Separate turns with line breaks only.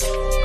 Bye.